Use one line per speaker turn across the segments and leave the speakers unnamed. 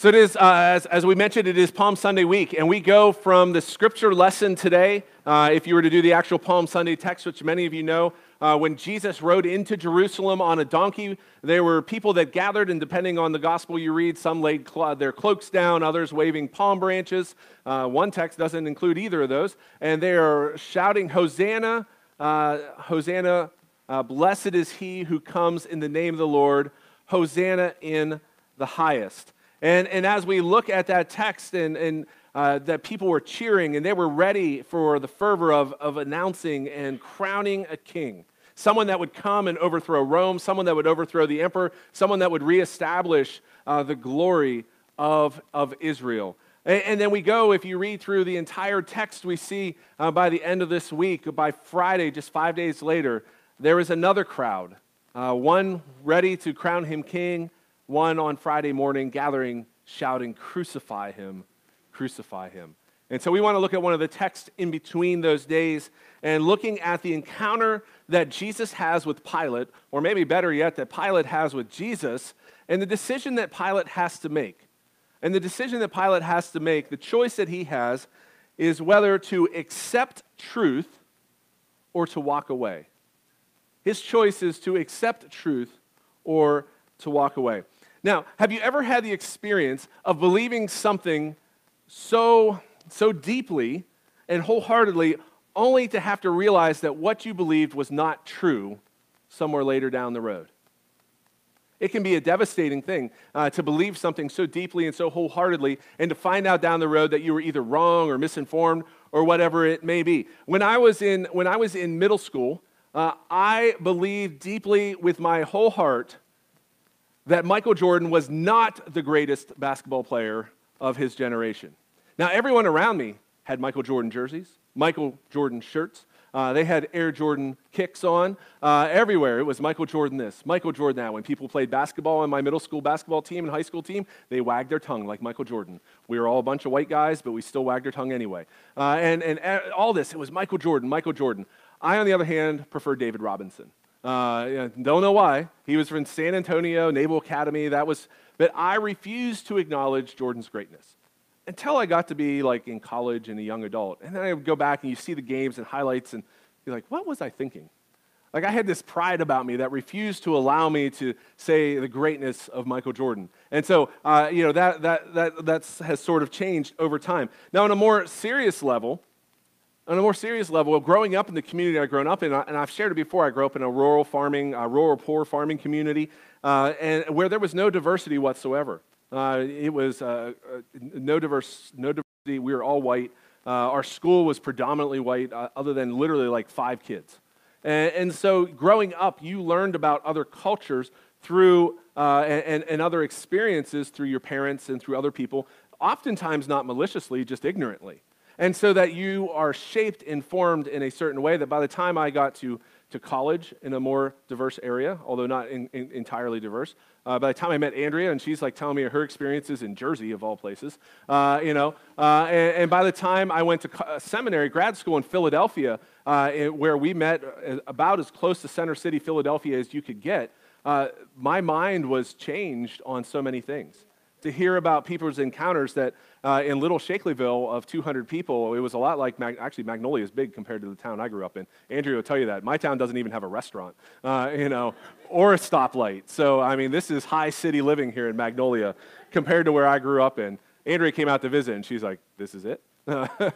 So it is, uh, as, as we mentioned, it is Palm Sunday week, and we go from the scripture lesson today. Uh, if you were to do the actual Palm Sunday text, which many of you know, uh, when Jesus rode into Jerusalem on a donkey, there were people that gathered, and depending on the gospel you read, some laid cl- their cloaks down, others waving palm branches. Uh, one text doesn't include either of those, and they are shouting, Hosanna, uh, Hosanna, uh, blessed is he who comes in the name of the Lord, Hosanna in the highest. And, and as we look at that text and, and uh, that people were cheering and they were ready for the fervor of, of announcing and crowning a king, someone that would come and overthrow Rome, someone that would overthrow the emperor, someone that would reestablish uh, the glory of, of Israel. And, and, then we go, if you read through the entire text, we see uh, by the end of this week, by Friday, just five days later, there is another crowd, uh, one ready to crown him king one on Friday morning gathering, shouting, Crucify him, crucify him. And so we want to look at one of the texts in between those days and looking at the encounter that Jesus has with Pilate, or maybe better yet, that Pilate has with Jesus, and the decision that Pilate has to make. And the decision that Pilate has to make, the choice that he has, is whether to accept truth or to walk away. His choice is to accept truth or to walk away. Now, have you ever had the experience of believing something so, so deeply and wholeheartedly only to have to realize that what you believed was not true somewhere later down the road? It can be a devastating thing uh, to believe something so deeply and so wholeheartedly and to find out down the road that you were either wrong or misinformed or whatever it may be. When I was in, when I was in middle school, uh, I believed deeply with my whole heart that Michael Jordan was not the greatest basketball player of his generation. Now, everyone around me had Michael Jordan jerseys, Michael Jordan shirts. Uh, they had Air Jordan kicks on uh, everywhere. It was Michael Jordan this, Michael Jordan that. When people played basketball on my middle school basketball team and high school team, they wagged their tongue like Michael Jordan. We were all a bunch of white guys, but we still wagged our tongue anyway. Uh, and, and uh, all this, it was Michael Jordan, Michael Jordan. I, on the other hand, prefer David Robinson. Uh, don't know why. He was from San Antonio Naval Academy. That was, but I refused to acknowledge Jordan's greatness until I got to be like in college and a young adult. And then I would go back and you see the games and highlights and be like, what was I thinking? Like I had this pride about me that refused to allow me to say the greatness of Michael Jordan. And so, uh, you know, that, that, that that's, has sort of changed over time. Now, on a more serious level, on a more serious level, growing up in the community I've grown up in, and I've shared it before, I grew up in a rural farming, a rural poor farming community, uh, and where there was no diversity whatsoever. Uh, it was uh, uh no, diverse, no diversity. We were all white. Uh, our school was predominantly white, uh, other than literally like five kids. And, and, so, growing up, you learned about other cultures through and, and other experiences through your parents and through other people, oftentimes not maliciously, just ignorantly. And so that you are shaped and formed in a certain way that by the time I got to, to college in a more diverse area, although not in, in, entirely diverse, uh, by the time I met Andrea, and she's like telling me her experiences in Jersey, of all places, uh, you know, uh, and, and, by the time I went to seminary, grad school in Philadelphia, uh, where we met uh, about as close to Center City, Philadelphia as you could get, uh, my mind was changed on so many things to hear about people's encounters that uh, in little Shakelyville of 200 people, it was a lot like, Mag- actually, Magnolia is big compared to the town I grew up in. Andrea will tell you that. My town doesn't even have a restaurant, uh, you know, or a stoplight. So, I mean, this is high city living here in Magnolia compared to where I grew up in. Andrea came out to visit, and she's like, this is it?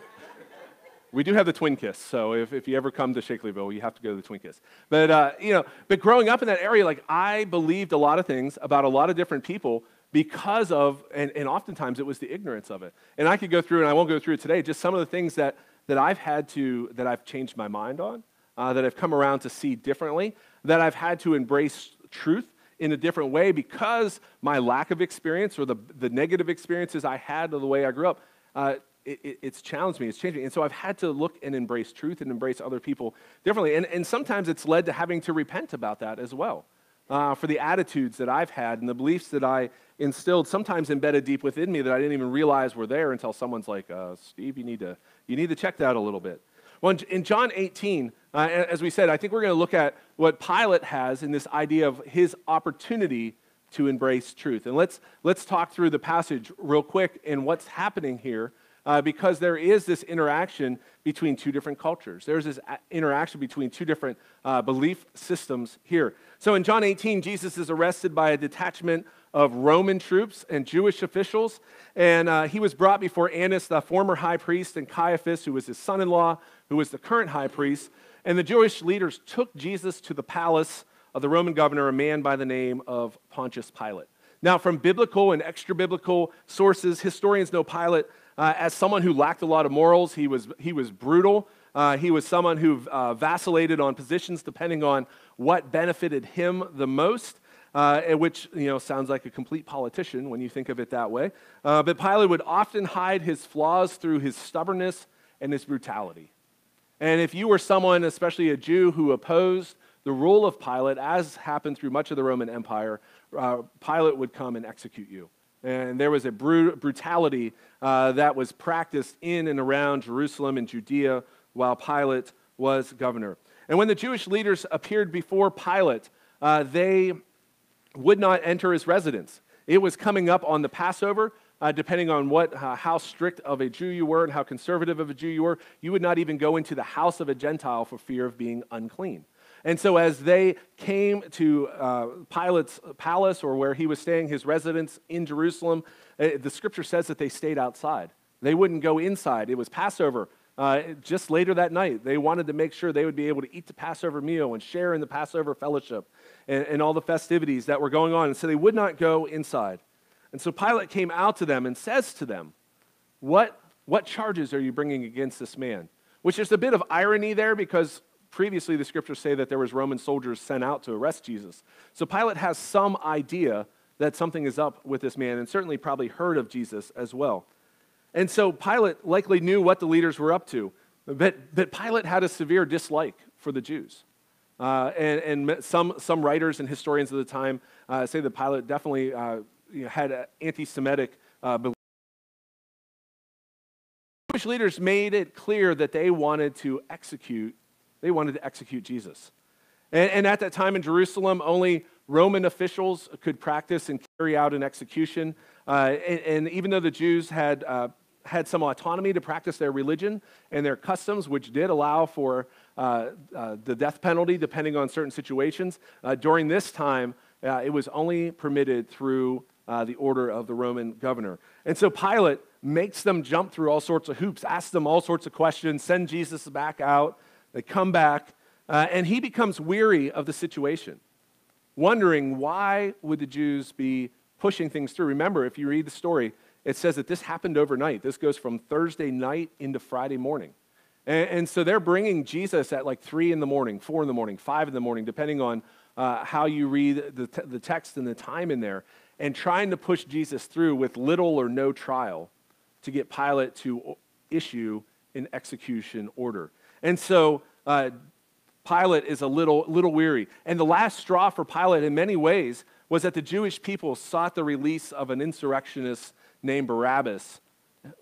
we do have the Twin Kiss, so if, if you ever come to Shakelyville, you have to go to the Twin Kiss. But, uh, you know, but growing up in that area, like, I believed a lot of things about a lot of different people because of, and, and oftentimes it was the ignorance of it. And I could go through, and I won't go through it today, just some of the things that, that I've had to, that I've changed my mind on, uh, that I've come around to see differently, that I've had to embrace truth in a different way because my lack of experience or the, the negative experiences I had of the way I grew up, uh, it, it, it's challenged me, it's changed me. And so I've had to look and embrace truth and embrace other people differently. And, and sometimes it's led to having to repent about that as well uh, for the attitudes that I've had and the beliefs that I instilled, sometimes embedded deep within me that I didn't even realize were there until someone's like, uh, Steve, you need, to, you need to check that a little bit. Well, in John 18, uh, as we said, I think we're going to look at what Pilate has in this idea of his opportunity to embrace truth. And let's, let's talk through the passage real quick and what's happening here uh, because there is this interaction between two different cultures. There's this interaction between two different uh, belief systems here. So in John 18, Jesus is arrested by a detachment of Roman troops and Jewish officials, and uh, he was brought before Annas, the former high priest, and Caiaphas, who was his son in law, who was the current high priest. And the Jewish leaders took Jesus to the palace of the Roman governor, a man by the name of Pontius Pilate. Now, from biblical and extra biblical sources, historians know Pilate uh, as someone who lacked a lot of morals. He was, he was brutal. Uh, he was someone who uh, vacillated on positions depending on what benefited him the most. Uh, which you know sounds like a complete politician when you think of it that way. Uh, but Pilate would often hide his flaws through his stubbornness and his brutality. And if you were someone, especially a Jew, who opposed the rule of Pilate, as happened through much of the Roman Empire, uh, Pilate would come and execute you. And there was a brutality uh, that was practiced in and around Jerusalem and Judea while Pilate was governor. And when the Jewish leaders appeared before Pilate, uh, they would not enter his residence. It was coming up on the Passover. Uh, depending on what, uh, how strict of a Jew you were and how conservative of a Jew you were, you would not even go into the house of a Gentile for fear of being unclean. And so, as they came to uh, Pilate's palace or where he was staying, his residence in Jerusalem, uh, the scripture says that they stayed outside. They wouldn't go inside. It was Passover. Uh, just later that night, they wanted to make sure they would be able to eat the Passover meal and share in the Passover fellowship and, and all the festivities that were going on. And so they would not go inside. And so Pilate came out to them and says to them, What, what charges are you bringing against this man? Which is a bit of irony there because previously the scriptures say that there was roman soldiers sent out to arrest jesus. So pilate has some idea that something is up with this man and certainly probably heard of jesus as well. And so pilate likely knew what the leaders were up to but, but pilate had a severe dislike for the jews. Uh, and, and some, some writers and historians of the time uh, say that pilate definitely uh, you know, had anti-semitic uh, beliefs Jewish leaders made it clear that they wanted to execute they wanted to execute Jesus. And, and at that time in Jerusalem, only Roman officials could practice and carry out an execution. Uh, and, and, even though the Jews had, uh, had some autonomy to practice their religion and their customs, which did allow for uh, uh the death penalty depending on certain situations, uh, during this time, uh, it was only permitted through the order of the Roman governor. And so Pilate makes them jump through all sorts of hoops, asks them all sorts of questions, send Jesus back out. They come back, uh, and he becomes weary of the situation, wondering why would the Jews be pushing things through. Remember, if you read the story, it says that this happened overnight. This goes from Thursday night into Friday morning. And, and so they're bringing Jesus at like 3 in the morning, 4 in the morning, 5 in the morning, depending on uh, how you read the, the text and the time in there, and trying to push Jesus through with little or no trial to get Pilate to issue an execution order. And so uh, Pilate is a little, little weary. And the last straw for Pilate, in many ways, was that the Jewish people sought the release of an insurrectionist named Barabbas,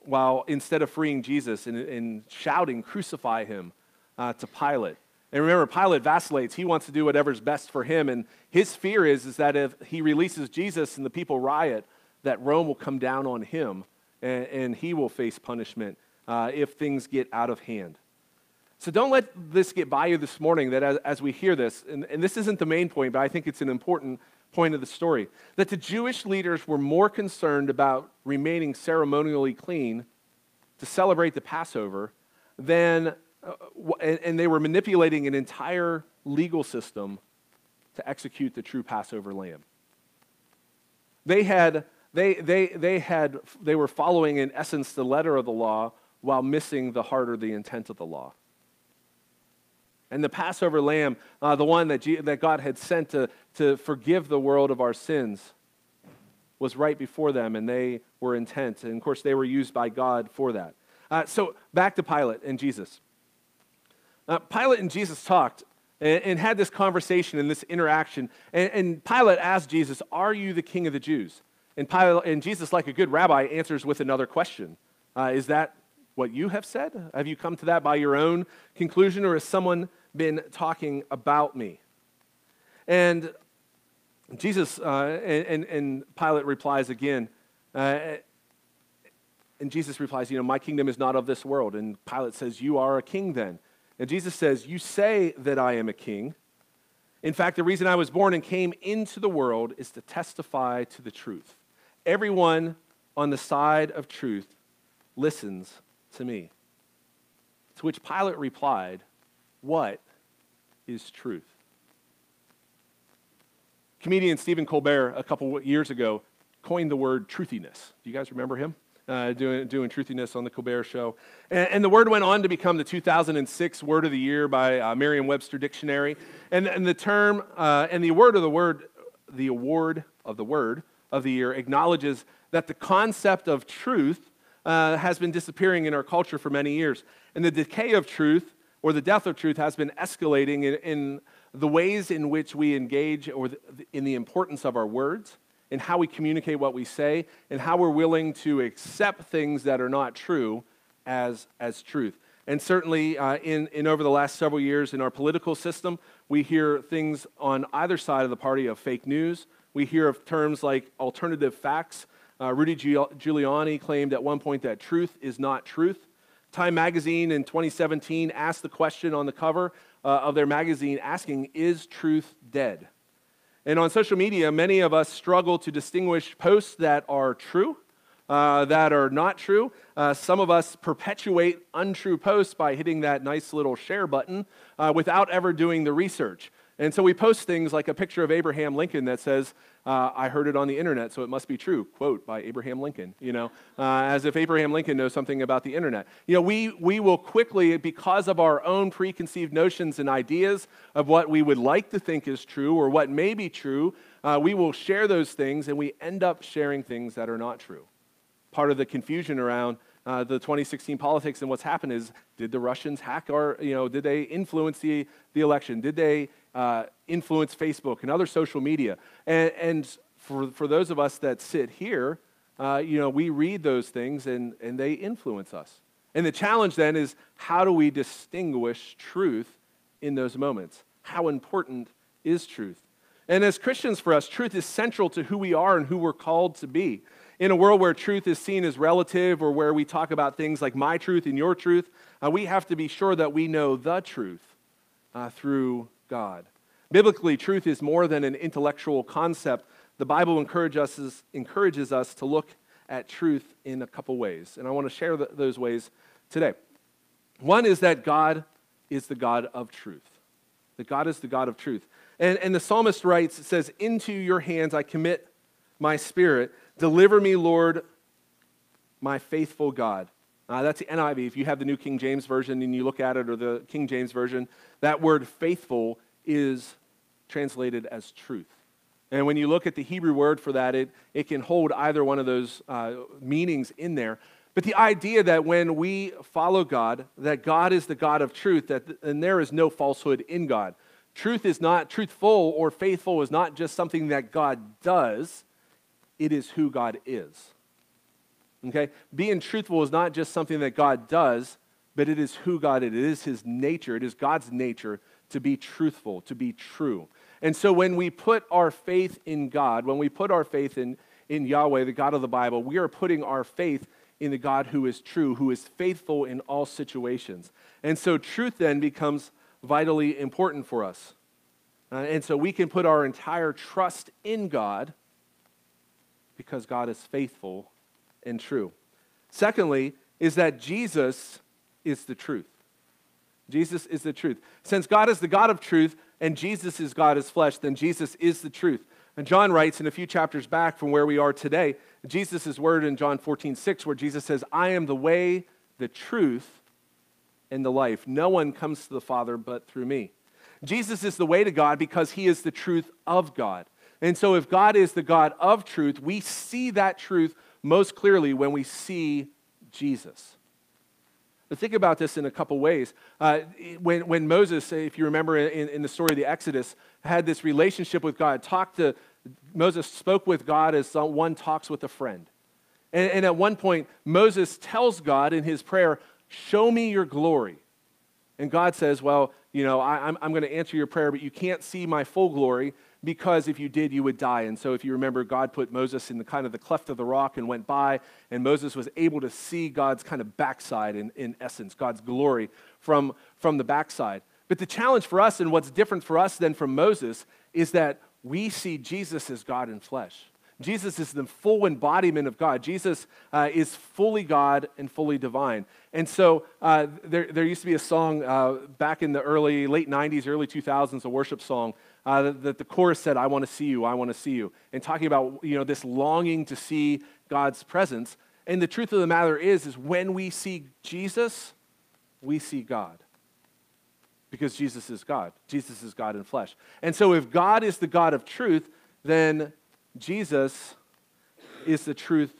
while instead of freeing Jesus and, and shouting, Crucify him, uh, to Pilate. And remember, Pilate vacillates. He wants to do whatever's best for him. And his fear is, is that if he releases Jesus and the people riot, that Rome will come down on him and, and he will face punishment uh, if things get out of hand. So don't let this get by you this morning that as, as we hear this, and, and this isn't the main point, but I think it's an important point of the story, that the Jewish leaders were more concerned about remaining ceremonially clean to celebrate the Passover than, uh, and, and they were manipulating an entire legal system to execute the true Passover lamb. They had, they, they, they had, they were following in essence the letter of the law while missing the heart or the intent of the law. And the Passover lamb, uh, the one that, G- that God had sent to, to forgive the world of our sins, was right before them, and they were intent. And of course, they were used by God for that. Uh, so back to Pilate and Jesus. Uh, Pilate and Jesus talked and, and, had this conversation and this interaction. And, and Pilate asked Jesus, Are you the king of the Jews? And, Pilate, and Jesus, like a good rabbi, answers with another question uh, Is that what you have said? Have you come to that by your own conclusion, or has someone been talking about me. And Jesus, uh, and, and Pilate replies again, uh, and Jesus replies, You know, my kingdom is not of this world. And Pilate says, You are a king then. And Jesus says, You say that I am a king. In fact, the reason I was born and came into the world is to testify to the truth. Everyone on the side of truth listens to me. To which Pilate replied, What is truth? Comedian Stephen Colbert, a couple years ago, coined the word truthiness. Do you guys remember him? Uh, doing, doing truthiness on the Colbert Show. And, and, the word went on to become the 2006 Word of the Year by uh, Merriam Webster Dictionary. And, and the term, uh, and the word of the word, the award of the word of the year acknowledges that the concept of truth uh, has been disappearing in our culture for many years. And the decay of truth, or the death of truth, has been escalating in, in the ways in which we engage or the, in the importance of our words, in how we communicate what we say, and how we're willing to accept things that are not true as, as truth. And certainly, uh, in, in over the last several years in our political system, we hear things on either side of the party of fake news. We hear of terms like alternative facts. Uh, Rudy Giuliani claimed at one point that truth is not truth. Time magazine in 2017 asked the question on the cover uh, of their magazine asking, Is truth dead? And on social media, many of us struggle to distinguish posts that are true, uh, that are not true. Uh, some of us perpetuate untrue posts by hitting that nice little share button uh, without ever doing the research. And so we post things like a picture of Abraham Lincoln that says, uh, I heard it on the internet, so it must be true, quote, by Abraham Lincoln, you know, uh, as if Abraham Lincoln knows something about the internet. You know, we, we will quickly, because of our own preconceived notions and ideas of what we would like to think is true or what may be true, uh, we will share those things and we end up sharing things that are not true. Part of the confusion around uh, the 2016 politics and what's happened is did the Russians hack our, you know, did they influence the, the election? Did they uh, influence Facebook and other social media. And, and for, for those of us that sit here, uh, you know, we read those things and, and they influence us. And the challenge then is how do we distinguish truth in those moments? How important is truth? And as Christians, for us, truth is central to who we are and who we're called to be. In a world where truth is seen as relative or where we talk about things like my truth and your truth, uh, we have to be sure that we know the truth uh, through God. Biblically, truth is more than an intellectual concept. The Bible encourages us, encourages us to look at truth in a couple ways, and I want to share the, those ways today. One is that God is the God of truth. That God is the God of truth. And, and the psalmist writes, it says, Into your hands I commit my spirit. Deliver me, Lord, my faithful God. Uh, that's the NIV. If you have the New King James Version and you look at it, or the King James Version, that word faithful is translated as truth. And when you look at the Hebrew word for that, it, it can hold either one of those uh, meanings in there. But the idea that when we follow God, that God is the God of truth, that, and there is no falsehood in God. Truth is not, truthful or faithful is not just something that God does, it is who God is. Okay? Being truthful is not just something that God does, but it is who God is. It is his nature. It is God's nature to be truthful, to be true. And so when we put our faith in God, when we put our faith in, in Yahweh, the God of the Bible, we are putting our faith in the God who is true, who is faithful in all situations. And so truth then becomes vitally important for us. Uh, and so we can put our entire trust in God because God is faithful and true. Secondly, is that Jesus is the truth. Jesus is the truth. Since God is the God of truth and Jesus is God as flesh, then Jesus is the truth. And John writes in a few chapters back from where we are today, Jesus' is word in John 14, 6, where Jesus says, I am the way, the truth, and the life. No one comes to the Father but through me. Jesus is the way to God because he is the truth of God. And so, if God is the God of truth, we see that truth most clearly when we see Jesus. But think about this in a couple ways. Uh, when, when Moses, if you remember in, in the story of the Exodus, had this relationship with God, talked to, Moses spoke with God as one talks with a friend. And, and at one point, Moses tells God in his prayer, Show me your glory. And God says, Well, you know, I, I'm, I'm going to answer your prayer, but you can't see my full glory because if you did, you would die. And so, if you remember, God put Moses in the kind of the cleft of the rock and went by, and Moses was able to see God's kind of backside in, in essence, God's glory from, from the backside. But the challenge for us, and what's different for us than from Moses, is that we see Jesus as God in flesh. Jesus is the full embodiment of God. Jesus uh, is fully God and fully divine. And so uh, there, there used to be a song uh, back in the early, late 90s, early 2000s, a worship song uh, that, the chorus said, I want to see you, I want to see you. And talking about, you know, this longing to see God's presence. And the truth of the matter is, is when we see Jesus, we see God. Because Jesus is God. Jesus is God in flesh. And so if God is the God of truth, then Jesus is the truth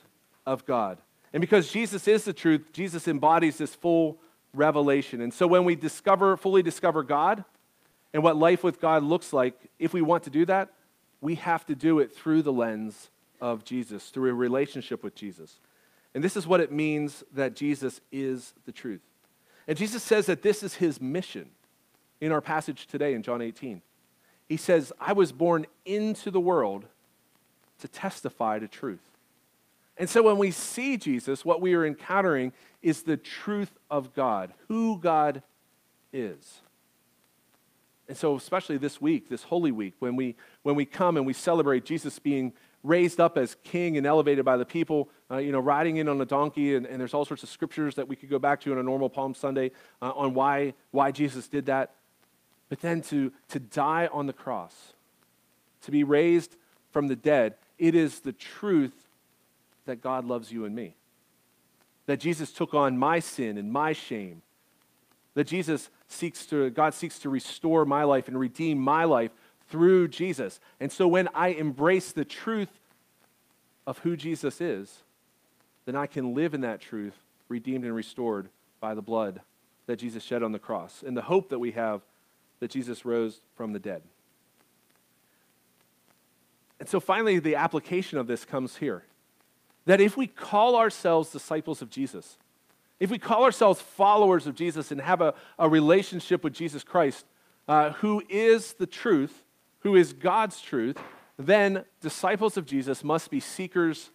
of God. And because Jesus is the truth, Jesus embodies this full revelation. And so when we discover, fully discover God and what life with God looks like, if we want to do that, we have to do it through the lens of Jesus, through a relationship with Jesus. And this is what it means that Jesus is the truth. And Jesus says that this is his mission in our passage today in John 18. He says, I was born into the world to testify to truth. And so when we see Jesus, what we are encountering is the truth of God, who God is. And so, especially this week, this Holy Week, when we, when we come and we celebrate Jesus being raised up as king and elevated by the people, uh, you know, riding in on a donkey, and, and, there's all sorts of scriptures that we could go back to on a normal Palm Sunday uh, on why, why Jesus did that. But then to, to die on the cross, to be raised from the dead, it is the truth that God loves you and me. That Jesus took on my sin and my shame. That Jesus seeks to, God seeks to restore my life and redeem my life through Jesus. And so when I embrace the truth of who Jesus is, then I can live in that truth, redeemed and restored by the blood that Jesus shed on the cross and the hope that we have that Jesus rose from the dead. And so finally, the application of this comes here that if we call ourselves disciples of Jesus, if we call ourselves followers of Jesus and have a, a relationship with Jesus Christ, uh, who is the truth, who is God's truth, then disciples of Jesus must be seekers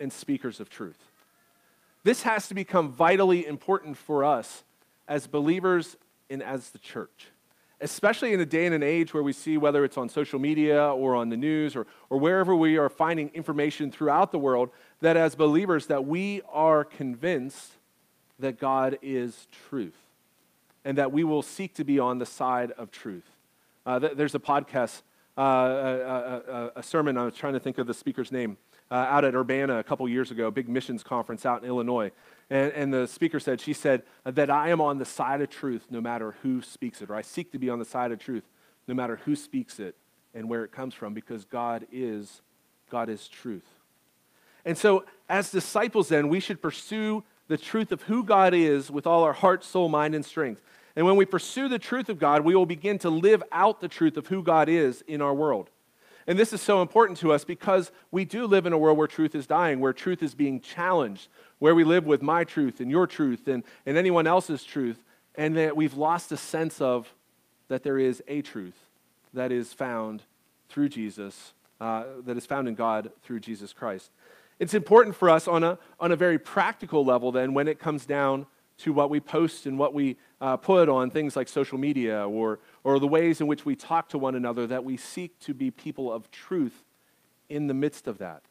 and speakers of truth. This has to become vitally important for us as believers and as the church especially in a day and an age where we see whether it's on social media or on the news or, or wherever we are finding information throughout the world that as believers that we are convinced that god is truth and that we will seek to be on the side of truth uh, there's a podcast uh, a, a, a, sermon i was trying to think of the speaker's name uh, out at urbana a couple years ago big missions conference out in illinois and, and the speaker said, she said, that I am on the side of truth no matter who speaks it, or I seek to be on the side of truth no matter who speaks it and where it comes from, because God is, God is truth. And so, as disciples, then, we should pursue the truth of who God is with all our heart, soul, mind, and strength. And when we pursue the truth of God, we will begin to live out the truth of who God is in our world. And this is so important to us because we do live in a world where truth is dying, where truth is being challenged, where we live with my truth and your truth and, and anyone else's truth, and that we've lost a sense of that there is a truth that is found through Jesus, uh, that is found in God through Jesus Christ. It's important for us on a, on a very practical level, then, when it comes down to what we post and what we uh, put on things like social media or, or the ways in which we talk to one another, that we seek to be people of truth in the midst of that.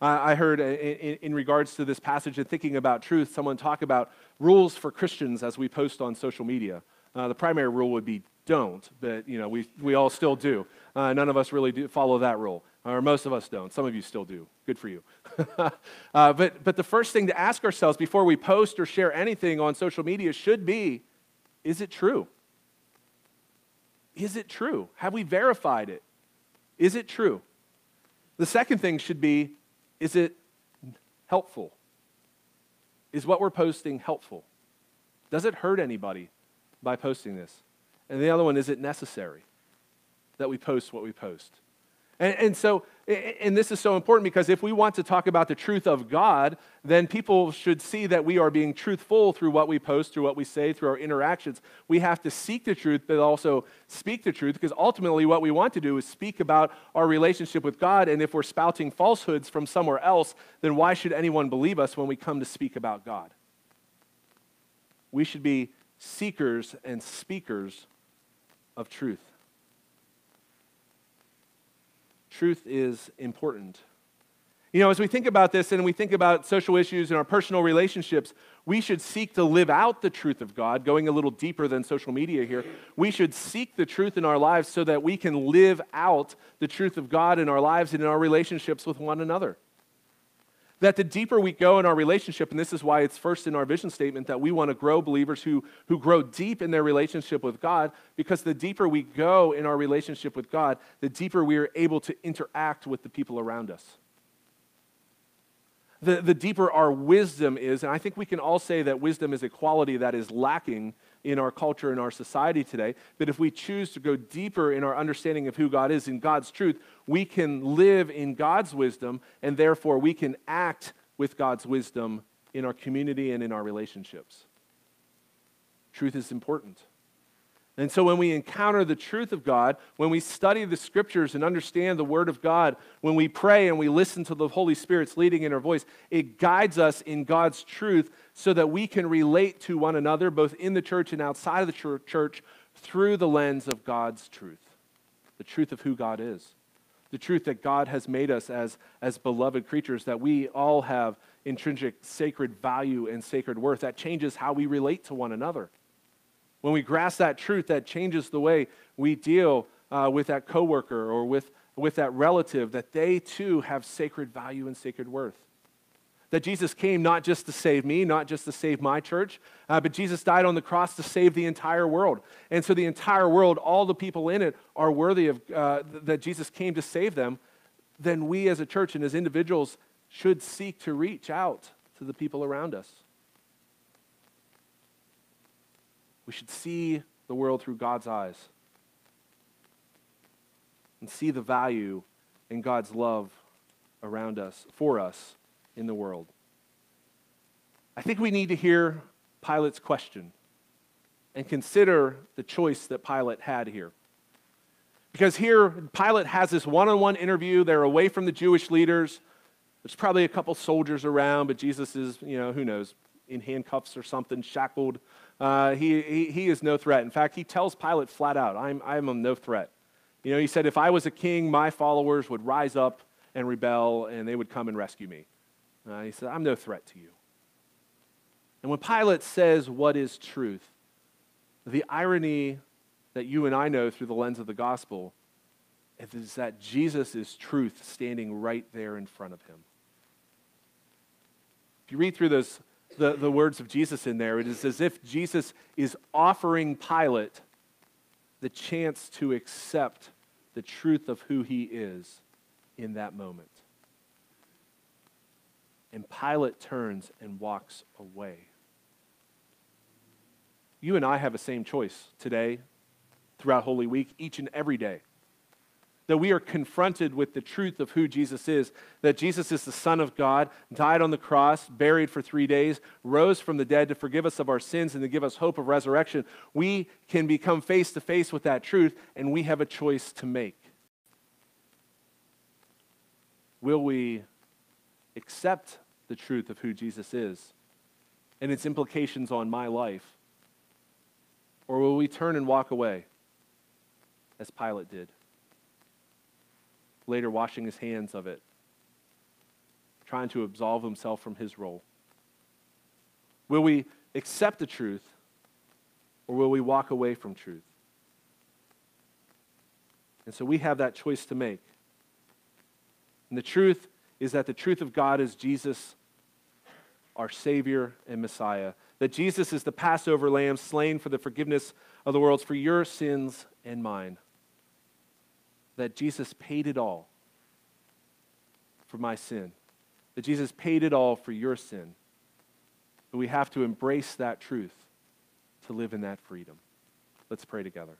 I heard in, in regards to this passage and thinking about truth, someone talk about rules for Christians as we post on social media. Uh, the primary rule would be don't, but you know we, we all still do. Uh, none of us really do follow that rule, or most of us don't. Some of you still do. Good for you. uh, but, but the first thing to ask ourselves before we post or share anything on social media should be is it true? Is it true? Have we verified it? Is it true? The second thing should be is it helpful? Is what we're posting helpful? Does it hurt anybody by posting this? And the other one, is it necessary that we post what we post? And, and, so, and this is so important because if we want to talk about the truth of God, then people should see that we are being truthful through what we post, through what we say, through our interactions. We have to seek the truth, but also speak the truth because ultimately what we want to do is speak about our relationship with God. And if we're spouting falsehoods from somewhere else, then why should anyone believe us when we come to speak about God? We should be seekers and speakers of truth. Truth is important. You know, as we think about this and we think about social issues and our personal relationships, we should seek to live out the truth of God, going a little deeper than social media here. We should seek the truth in our lives so that we can live out the truth of God in our lives and in our relationships with one another. That the deeper we go in our relationship, and this is why it's first in our vision statement that we want to grow believers who, who grow deep in their relationship with God, because the deeper we go in our relationship with God, the deeper we are able to interact with the people around us. The, the deeper our wisdom is, and I think we can all say that wisdom is a quality that is lacking in our culture and our society today. that if we choose to go deeper in our understanding of who God is in God's truth, we can live in God's wisdom, and therefore we can act with God's wisdom in our community and in our relationships. Truth is important. And so, when we encounter the truth of God, when we study the scriptures and understand the Word of God, when we pray and we listen to the Holy Spirit's leading in our voice, it guides us in God's truth so that we can relate to one another, both in the church and outside of the church, through the lens of God's truth the truth of who God is, the truth that God has made us as, as beloved creatures, that we all have intrinsic sacred value and sacred worth. That changes how we relate to one another. When we grasp that truth, that changes the way we deal uh, with that coworker or with, with that relative, that they too have sacred value and sacred worth. That Jesus came not just to save me, not just to save my church, uh, but Jesus died on the cross to save the entire world. And so the entire world, all the people in it, are worthy of uh, that Jesus came to save them. Then we as a church and as individuals should seek to reach out to the people around us. We should see the world through God's eyes and see the value in God's love around us, for us in the world. I think we need to hear Pilate's question and consider the choice that Pilate had here. Because here, Pilate has this one on one interview. They're away from the Jewish leaders. There's probably a couple soldiers around, but Jesus is, you know, who knows, in handcuffs or something, shackled. Uh, he, he, he is no threat. In fact, he tells Pilate flat out, I'm, I'm a no threat. You know, he said, if I was a king, my followers would rise up and rebel and they would come and rescue me. Uh, he said, I'm no threat to you. And when Pilate says, What is truth? the irony that you and I know through the lens of the gospel is that Jesus is truth standing right there in front of him. If you read through those the, the words of Jesus in there. It is as if Jesus is offering Pilate the chance to accept the truth of who he is in that moment. And Pilate turns and walks away. You and I have the same choice today, throughout Holy Week, each and every day that we are confronted with the truth of who Jesus is that Jesus is the Son of God, died on the cross, buried for three days, rose from the dead to forgive us of our sins and to give us hope of resurrection. We can become face to face with that truth, and we have a choice to make. Will we accept the truth of who Jesus is and its implications on my life? Or will we turn and walk away as Pilate did? Later washing his hands of it, trying to absolve himself from his role? Will we accept the truth or will we walk away from truth? And so we have that choice to make. And the truth is that the truth of God is Jesus, our Savior and Messiah. That Jesus is the Passover lamb slain for the forgiveness of the world, for your sins and mine that Jesus paid it all for my sin, that Jesus paid it all for your sin. But we have to embrace that truth to live in that freedom. Let's pray together.